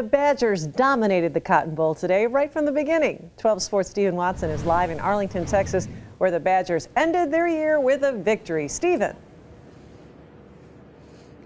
The Badgers dominated the Cotton Bowl today right from the beginning. 12 Sports Stephen Watson is live in Arlington, Texas, where the Badgers ended their year with a victory. Stephen.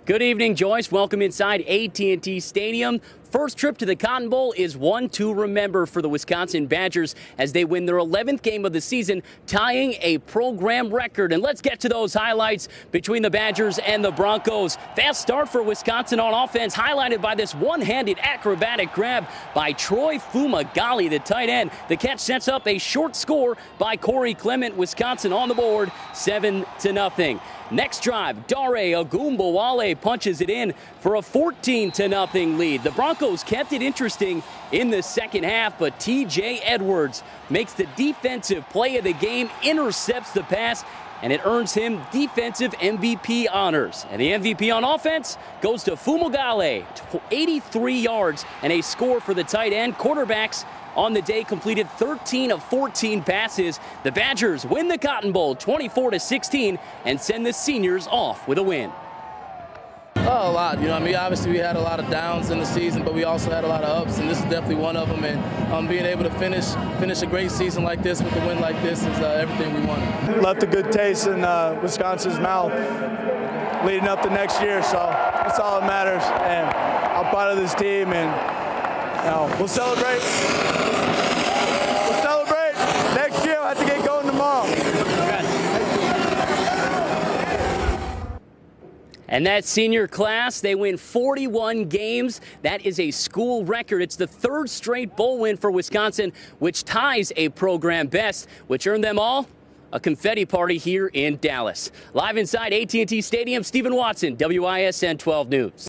Good evening, Joyce. Welcome inside AT&T Stadium. First trip to the Cotton Bowl is one to remember for the Wisconsin Badgers as they win their 11th game of the season, tying a program record. And let's get to those highlights between the Badgers and the Broncos. Fast start for Wisconsin on offense, highlighted by this one-handed acrobatic grab by Troy Fumagalli, the tight end. The catch sets up a short score by Corey Clement. Wisconsin on the board, 7 to nothing. Next drive, Dare Ogunbowale punches it in for a 14 to nothing lead. The Broncos kept it interesting in the second half, but TJ Edwards makes the defensive play of the game, intercepts the pass, and it earns him defensive MVP honors. And the MVP on offense goes to Fumagalli, 83 yards and a score for the tight end. Quarterbacks on the day completed 13 of 14 passes. The Badgers win the Cotton Bowl 24 to 16 and send the seniors off with a win. Oh, a lot. You know, I mean, obviously we had a lot of downs in the season, but we also had a lot of ups, and this is definitely one of them. And um, being able to finish finish a great season like this with a win like this is uh, everything we wanted. Left a good taste in uh, Wisconsin's mouth leading up to next year, so that's all that matters. And I'm proud of this team, and you know. We'll celebrate next year. I have to get going tomorrow. And that senior class, they win 41 games. That is a school record. It's the third straight bowl win for Wisconsin, which ties a program best, which earned them all a confetti party here in Dallas. Live inside AT&T Stadium, Stephen Watson, WISN 12 News.